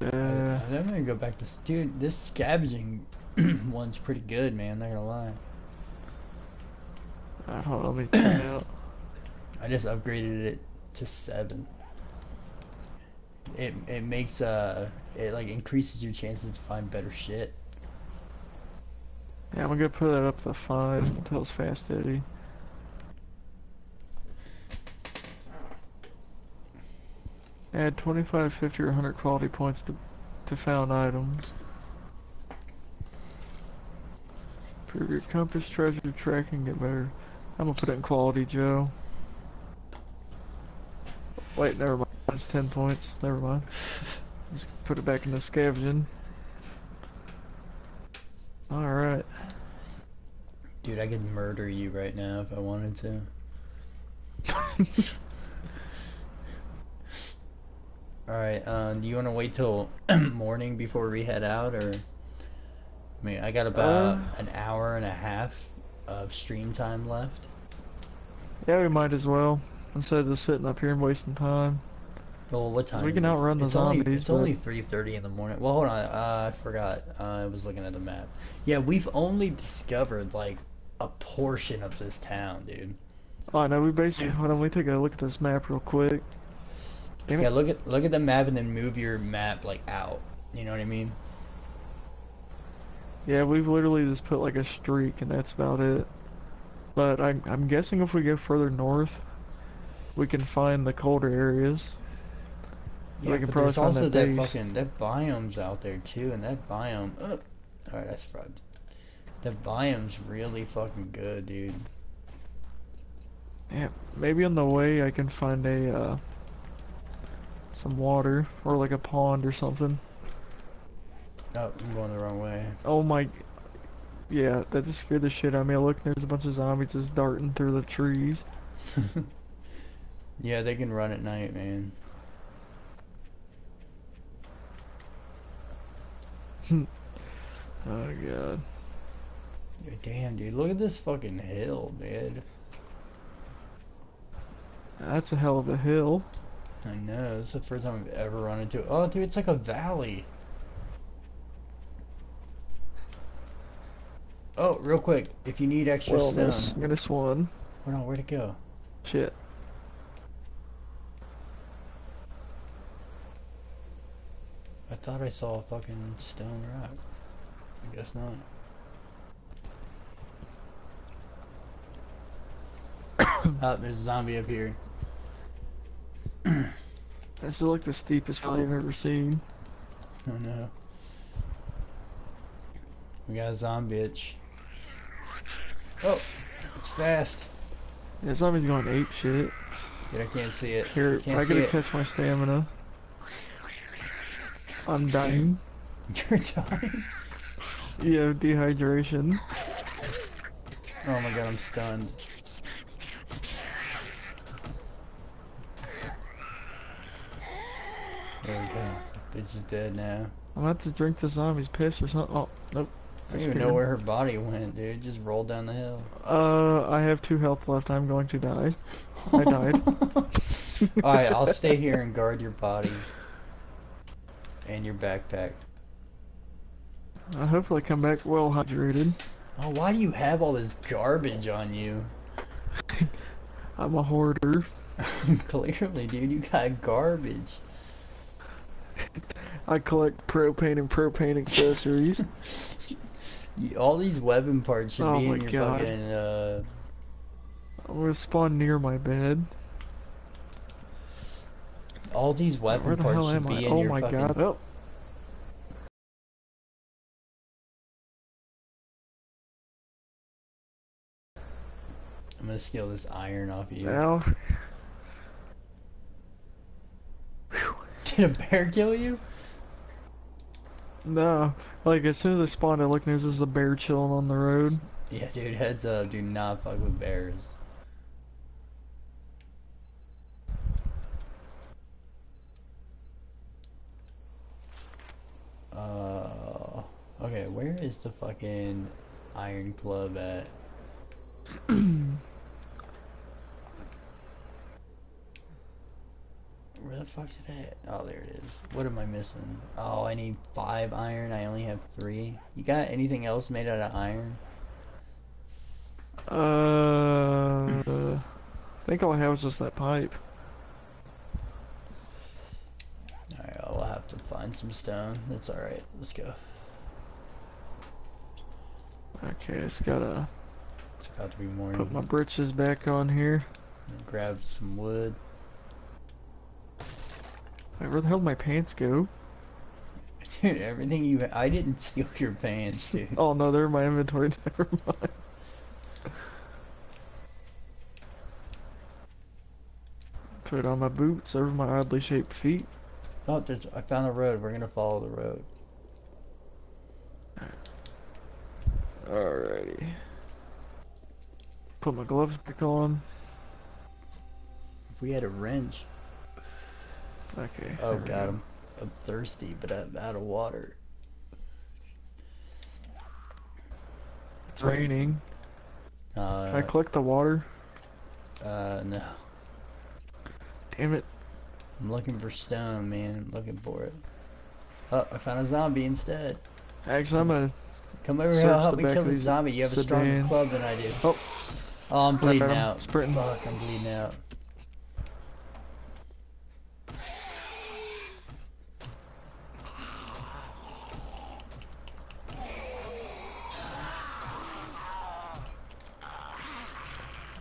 I'm gonna go back to dude. This scavenging one's pretty good, man. Not gonna lie. I don't know, let me out. I just upgraded it to seven. It it makes uh it like increases your chances to find better shit. Yeah, I'm gonna put that up to five until it's fast Eddie. Add 25, 50, or 100 quality points to, to found items. Improve your compass, treasure tracking, get better. I'm gonna put it in quality, Joe. Wait, never mind. That's 10 points. Never mind. Just put it back into scavenging. Alright. Dude, I could murder you right now if I wanted to. Alright, um, do you want to wait till morning before we head out, or? I mean, I got about Uh. an hour and a half of stream time left. Yeah, we might as well. Instead of just sitting up here and wasting time. Well, what time? we can outrun the it's only, zombies, It's only 3:30 in the morning. Well, hold on. Uh, I forgot. Uh, I was looking at the map. Yeah, we've only discovered like a portion of this town, dude. Oh, I know, we basically, hold on, let me take a look at this map real quick. Damn Yeah, it. look at look at the map and then move your map like out. You know what I mean? Yeah, we've literally just put like a streak and that's about it. But I'm, I'm guessing if we go further north, we can find the colder areas. Yeah, we can but probably there's also that that fucking that biome's out there too, and that biome. Oh, all right, that's fraud. That biome's really fucking good, dude. Yeah, maybe on the way I can find a, uh, some water, or like a pond or something. Oh, I'm going the wrong way. Oh my, yeah, that just scared the shit out of me. Look, there's a bunch of zombies just darting through the trees. yeah, they can run at night, man. Oh god. Damn, dude, look at this fucking hill, man. That's a hell of a hill. I know, this is the first time I've ever run into it. Oh, dude, it's like a valley. Oh, real quick, if you need extra Wellness, stone. minus one. Oh, Hold on, where'd it go? Shit. I thought I saw a fucking stone rock. I guess not. oh, there's a zombie up here. That's like the steepest valley I've ever seen. Oh no. We got a zombie bitch. Oh, it's fast. Yeah, zombie's going ape shit. Dude, I can't see it. Here, can't I see gotta catch my stamina. I'm dying. You're dying. Yeah, dehydration. Oh my god, I'm stunned. There we go. Bitch is dead now. I'm gonna have to drink the zombie's piss or something. Oh, nope. I don't even know where her body went, dude. Just rolled down the hill. Uh, I have two health left. I'm going to die. I died. Alright, I'll stay here and guard your body. And your backpack. I hopefully come back well hydrated. Oh, why do you have all this garbage on you? I'm a hoarder. Clearly, dude, you got garbage. I collect propane and propane accessories. All these weapon parts should Oh be in your God. fucking, uh... I'm gonna spawn near my bed. All these Where weapon the parts hell should am I? be in Oh your my fucking... god. Oh, I'm gonna steal this iron off you. now. Did a bear kill you? No. Like, as soon as I spawned, I looked and there's just a bear chilling on the road. Yeah, dude, heads up. Do not fuck with bears. Uh, okay, where is the fucking iron club at? the the fuck's it at? Oh, there it is. What am I missing? Oh, I need five iron. I only have three. You got anything else made out of iron? Uh, I think all I have is just that pipe. Alright, I'll have to find some stone. That's alright. Let's go. Okay, it's gotta It's about to be morning. put my britches back on here. Grab some wood. Wait, where the hell did my pants go? Dude, everything you I didn't steal your pants, dude. Oh no, they're in my inventory. Never mind. Put on my boots over my oddly shaped feet. Oh, there's, I found the road. We're gonna follow the road. Alrighty. Put my gloves back on. If we had a wrench. Okay. Oh, there we got go. him. I'm thirsty, but I'm out of water. It's raining. Uh, Can I collect the water? uh, no. Damn it. I'm looking for stone, man. I'm looking for it. Oh, I found a zombie instead. Actually, I'm gonna. Come over Search here, help the me kill the zombie. You have a stronger club than I do. Oh. Oh, I'm bleeding out. sprinting. Fuck, I'm bleeding out.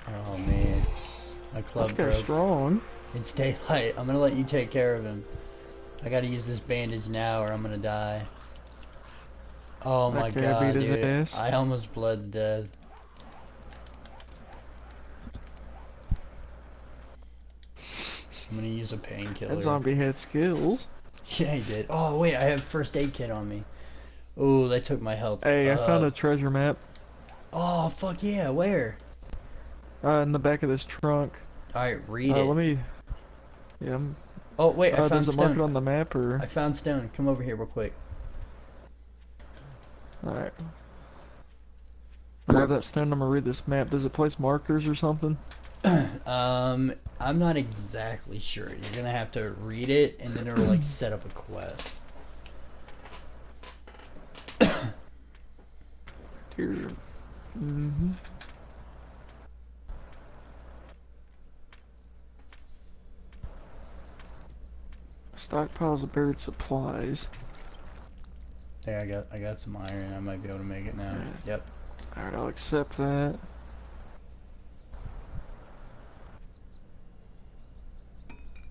Oh man, my club This guy's broke. strong. It's daylight. I'm gonna let you take care of him. I gotta use this bandage now, or I'm gonna die. Oh my Okay, god, dude! I almost bled to death. I'm gonna use a painkiller. That zombie had skills. Yeah, he did. Oh wait, I have first aid kit on me. Oh, they took my health. Hey, I found a treasure map Oh fuck yeah! Where? uh, in the back of this trunk. All right, read Uh, it. let me. Yeah. I'm- Oh wait, I Uh, found does it mark it on the map or? I found stone. Come over here real quick. Alright. Grab that stone. I'm gonna read this map. Does it place markers or something? Um, I'm not exactly sure. You're gonna have to read it, and then it'll like set up a quest. Here. Mm-hmm. Stockpiles of buried supplies. Hey, I got I got some iron. I might be able to make it now. Alright. Yep. Alright, I'll accept that.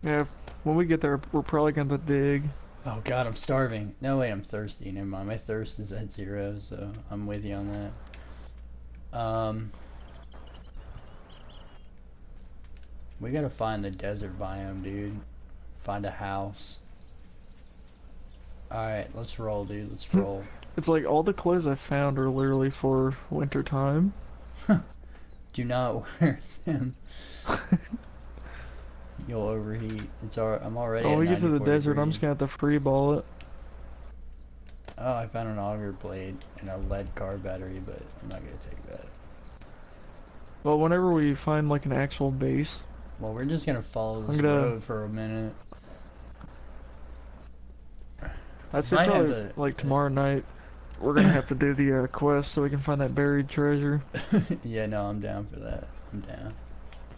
Yeah, when we get there, we're probably gonna dig. Oh god, I'm starving. No way, I'm thirsty. Never mind. My thirst is at zero, so I'm with you on that. Um, we gotta find the desert biome, dude. Find a house. All right, let's roll, dude. Let's hmm. roll. It's like all the clothes I found are literally for winter time. Do not wear them. You'll overheat. It's all. I'm already. Oh, at we get to the 94 desert, I'm just gonna have to free ball it. Oh, I found an auger blade and a lead car battery, but I'm not gonna take that. Well, whenever we find like an actual base, Well, we're just gonna follow this gonna- road for a minute. I'd say probably to- like tomorrow night, we're gonna have to do the uh, quest so we can find that buried treasure. yeah, no, I'm down for that. I'm down.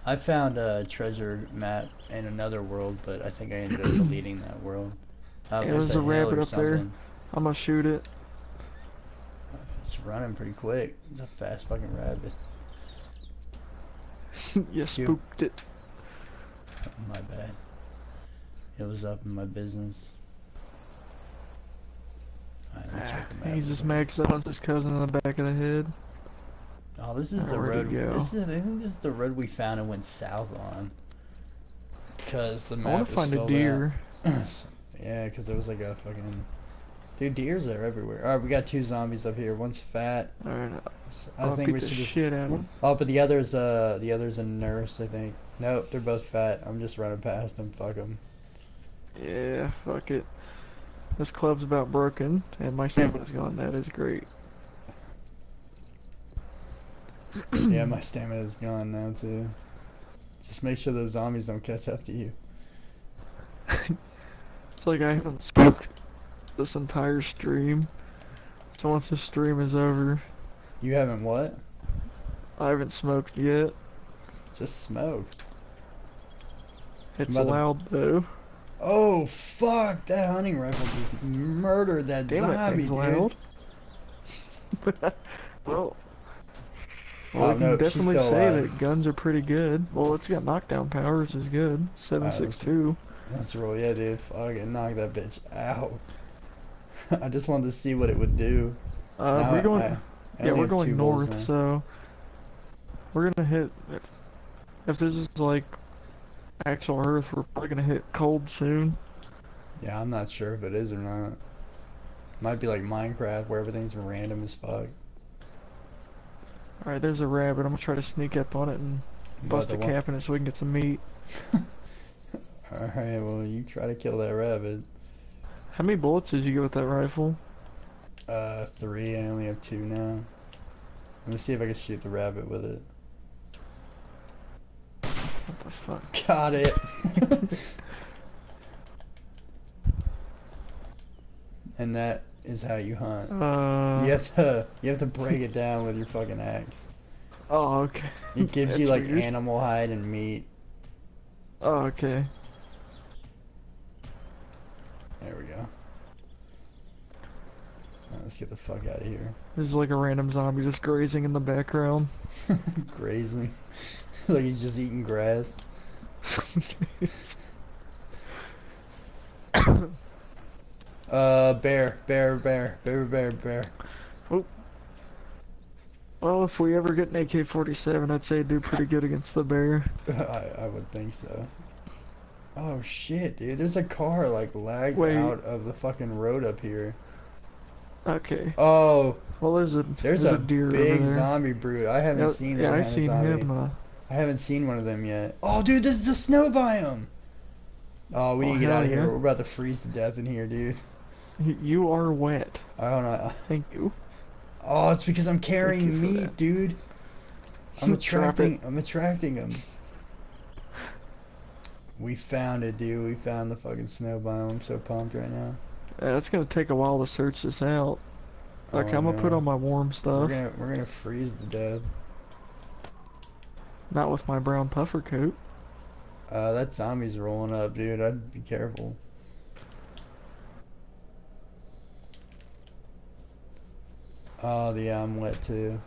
I found a treasure map in another world, but I think I ended up deleting that world. Uh, Yeah, there's a rabbit up there. I'm gonna shoot it. It's running pretty quick. It's a fast fucking rabbit. you spooked it. My bad. It was up in my business. Alright, let me check the Ah, he's just quick. maxed out on his cousin in the back of the head. Oh, this is the road. This is, I think this is the road we found and went south on. Cause the I wanna find a deer. yeah, cause it was like a fucking. Dude, deers are everywhere. All right, we got two zombies up here. One's fat. Alright, So I I'll think beat we the should just. shit out of him. Oh, but the other's uh the other's a nurse. I think. Nope, they're both fat. I'm just running past them. Fuck them. Yeah, fuck it. This club's about broken, and my stamina's gone. That is great. yeah, my stamina's gone now too. Just make sure those zombies don't catch up to you. It's like I haven't smoked this entire stream. So once the stream is over, You haven't what? I haven't smoked yet. Just smoke. It's Mother- loud though. Oh fuck! That hunting rifle just murdered that Damn it, zombie, thing's dude. loud. well, well, Oh, I can no, definitely say alive. that guns are pretty good. Well, it's got knockdown power, which is good. Seven six two. That's roll, yeah, dude. Fucking knock that bitch out. I just wanted to see what it would do. Uh, Now we're going. I- I yeah, we're going north, so we're gonna hit. If, if this is like actual Earth, we're probably gonna hit cold soon. Yeah, I'm not sure if it is or not. Might be like Minecraft where everything's random as fuck. All right, there's a rabbit. I'm gonna try to sneak up on it and bust a cap in it so we can get some meat. Alright, well, you try to kill that rabbit. How many bullets did you get with that rifle? Uh, three. I only have two now. Let me see if I can shoot the rabbit with it. What the fuck? Got it. and that is how you hunt. Uh. You have to you have to break it down with your fucking axe. Oh, okay. It gives you like weird. animal hide and meat. Oh, okay. There we go. Alright, let's get the fuck out of here. There's like a random zombie just grazing in the background. Grazing. like he's just eating grass. Uh, bear, bear, bear, bear, bear, bear. Oh. well, if we ever get an AK-47, I'd say do pretty good against the bear. I, I would think so. Oh shit, dude! There's a car like lagged Wait. out of the fucking road up here. Okay. Oh, Well, there's a there's, there's a, a deer big zombie brute. I haven't yeah, seen that yeah, I seen him. Uh, I haven't seen one of them yet. Oh, dude, this is the snow biome. Oh, we Oh, need to get out of here. yeah. We're about to freeze to death in here, dude. you are wet. I don't know. Thank you. Oh, it's because I'm carrying meat, that. dude. I'm attracting. I'm attracting them. We found it, dude. We found the fucking snow biome. I'm so pumped right now. Yeah, it's gonna take a while to search this out. Like, Oh, I'm gonna put on my warm We're stuff, gonna we're gonna freeze to death. not with my brown puffer coat. Uh, that zombie's rolling up, dude. I'd be careful. Oh, yeah, I'm wet too,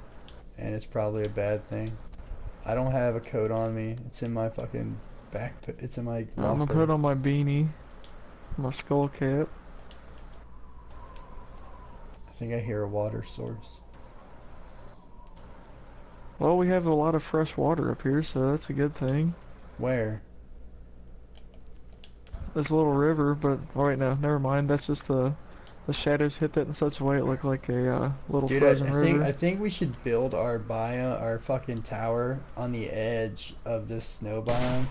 and it's probably a bad thing. I don't have a coat on me. It's in my fucking back. It's in my. I'm gonna locker. put on my beanie, my skull cap. I think I hear a water source. Well, we have a lot of fresh water up here, so that's a good thing. Where? This little river, but oh wait, no, never mind. That's just the the shadows hit that in such a way it looked like a uh, little Dude, I, frozen I river. think I think we should build our bio, our fucking tower on the edge of this snow biome.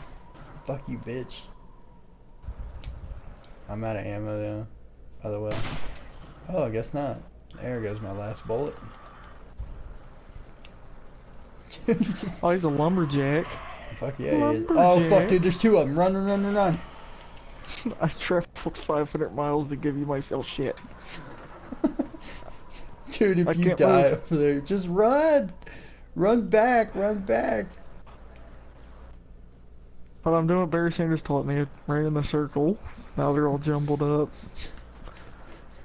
Fuck you, bitch. I'm out of ammo though. By the way. Oh, I guess not. There goes my last bullet. Dude, you just- Oh, he's a lumberjack. fuck yeah, he is. Oh fuck, dude, there's two of them. Run, run, run, run, run. I traveled 500 miles to give you myself shit. Dude, if I you die move. over there, just run. Run back, run back. But I'm doing what Barry Sanders taught me. Ran in the circle. Now they're all jumbled up.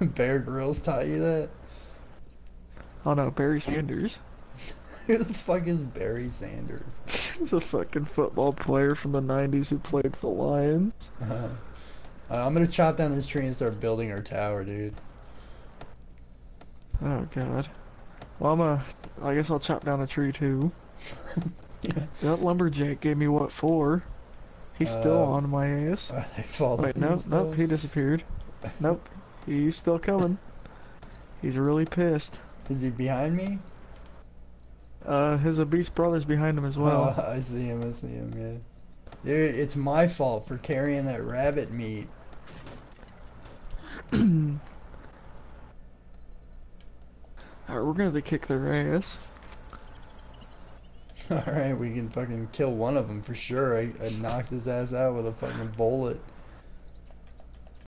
Bear Grylls taught you that? Oh no, Barry Sanders. Who the fuck is Barry Sanders? He's a fucking football player from the 90s who played for the Lions. Uh, uh, I'm gonna chop down this tree and start building our tower, dude. Oh god. Well, I'm a. I guess I'll chop down a tree too. yeah. That lumberjack gave me what for? He's still Uh, on my ass. Are they falling Wait, nope, nope, he disappeared. Nope, he's still coming. He's really pissed. Is he behind me? Uh, his obese brother's behind him as well. Oh, I see him, I see him, yeah. Dude, it's my fault for carrying that rabbit meat. Alright, we're gonna kick their ass. Alright, we can fucking kill one of them for sure. I, I knocked his ass out with a fucking bullet.